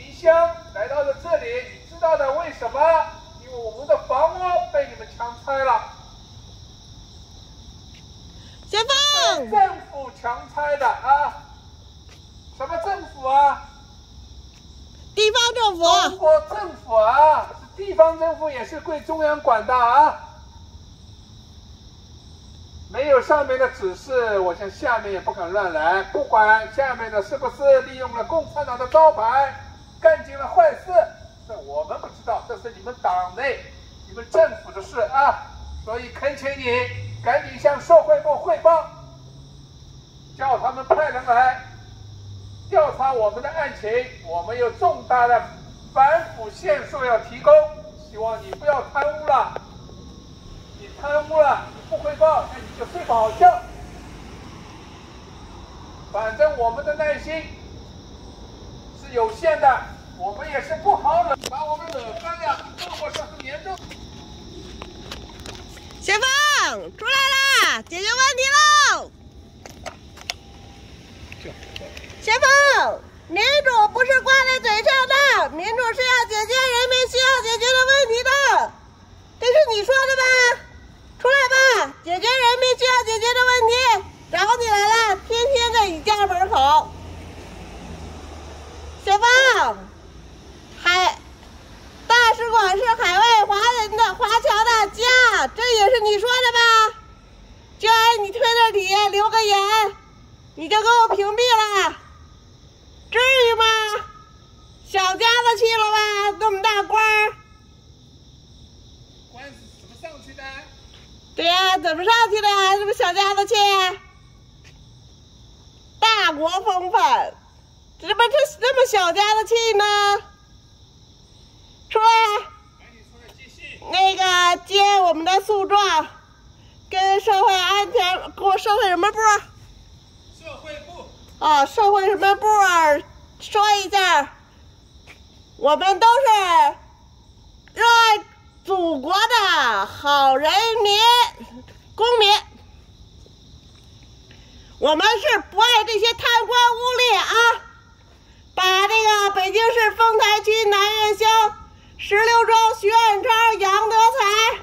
离乡来到了这里。你知道的为什么？因为我们的房屋被你们强拆了。先锋，政府强拆的啊！什么政府啊？地方政府，中国政府啊，地方政府也是归中央管的啊。没有上面的指示，我想下面也不敢乱来。不管下面的是不是利用了共产党的招牌，干尽了坏事，这我们不知道，这是你们党内、你们政府的事啊。所以恳请你赶紧向社会部汇报，叫他们派人来调查我们的案情。我们有重大的反腐线索要提供，希望你不要贪污了。你贪污了，你不汇报，那你就睡不好觉。反正我们的耐心是有限的，我们也是不好惹，把我们惹翻了，后果是很严重。先锋出来啦，解决问题喽！先锋，民主不是挂在嘴上的，民主是要解决人民需要解决的问题的，这是你说的吧？出来吧，解决人民需要解决的问题，找你来了，天天在你家门口。先锋，海大使馆是海外华人的华侨的家，这也是你说的吧？就按你推特底留个言，你就给我屏蔽了，至于吗？小家子气了吧？那么大官儿，官是怎么上去的？对呀、怎么上去的呀？这不小家子气？大国风范，怎么这这么小家子气呢？出来！接我们的诉状，跟社会安全，给我社会什么部？社会部。啊，社会什么部儿说一下，我们都是热爱祖国的好人民公民，我们是不爱这些贪官污吏啊！把这个北京市丰台区南苑乡石榴庄徐远超、杨德才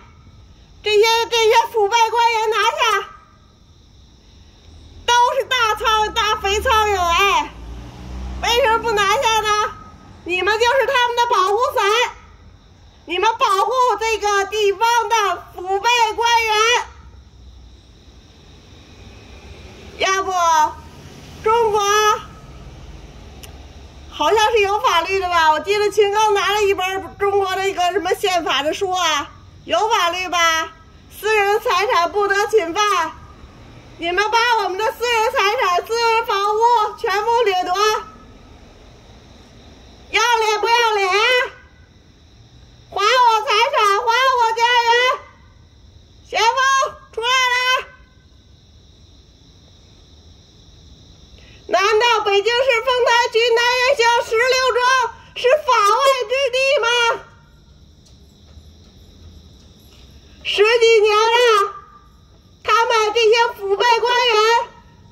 这些这些腐败官员拿下。都是大苍大肥苍蝇哎，为什么不拿下呢？你们就是他们的保护伞，你们保护这个地方的腐败官员。要不，中国好像是有法律的吧？我记得秦刚拿了一本中国的一个什么宪法的书啊，有法律吧？私人财产不得侵犯。你们把我们的私人财产、私人房屋全部掠夺，要脸不要脸？还我财产，还我家园！先锋出来了！难道北京市丰台区南苑乡石榴庄是法外之地吗？十几年了。这些腐败官员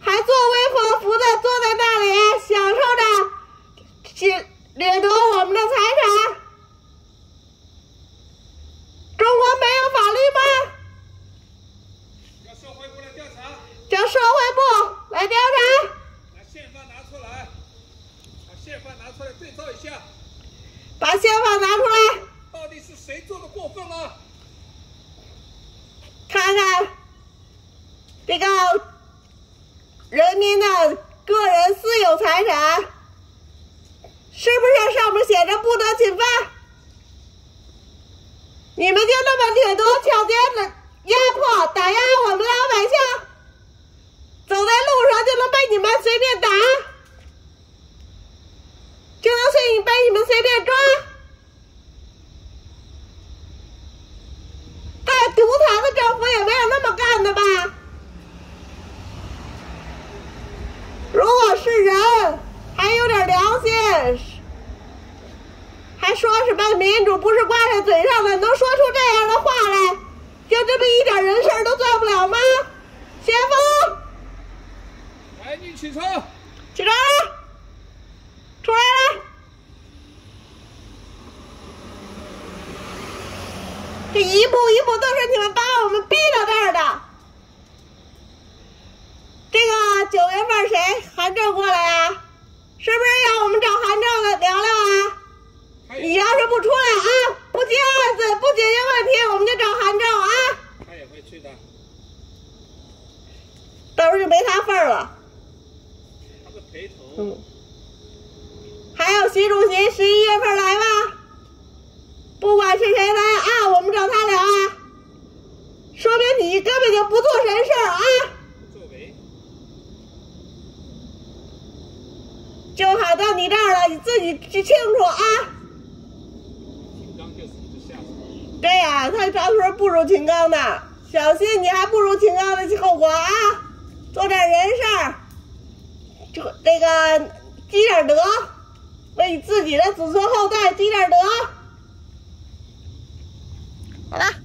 还作威风福的坐在那里，享受着侵掠夺我们的财产。中国没有法律吗？叫社会部来调查，叫社会部来调查。把宪法拿出来，把宪法拿出来对照一下，把宪法拿出来，到底是谁做的过分啊？看看这个人民的个人私有财产，是不是上面写着不得侵犯？你们就那么掠夺、抢劫、压迫、打压我们老百姓，走在路上就能被你们随便打，就能随被你们随便抓？还说什么民主不是挂在嘴上的能说出这样的话来就这么一点人事都做不了吗？先锋赶紧起床。起床了。出来了。这一步一步都是你们帮就好到你这儿了你自己记清楚啊。对呀他啥时候不如秦刚呢小心你还不如秦刚的后果啊。做点人事儿这个积点德为你自己的子孙后代积点德。好了。